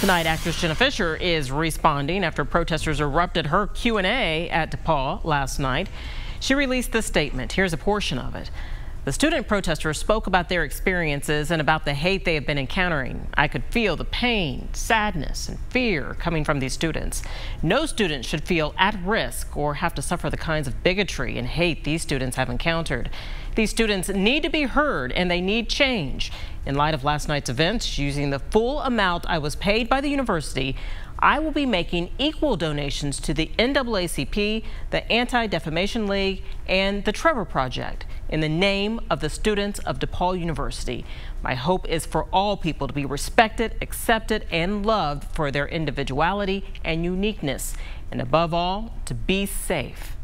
Tonight, actress Jenna Fischer is responding after protesters erupted her Q&A at DePauw last night. She released this statement. Here's a portion of it. The student protesters spoke about their experiences and about the hate they have been encountering. I could feel the pain, sadness, and fear coming from these students. No student should feel at risk or have to suffer the kinds of bigotry and hate these students have encountered. These students need to be heard and they need change. In light of last night's events, using the full amount I was paid by the university, I will be making equal donations to the NAACP, the Anti-Defamation League, and the Trevor Project in the name of the students of DePauw University. My hope is for all people to be respected, accepted, and loved for their individuality and uniqueness, and above all, to be safe.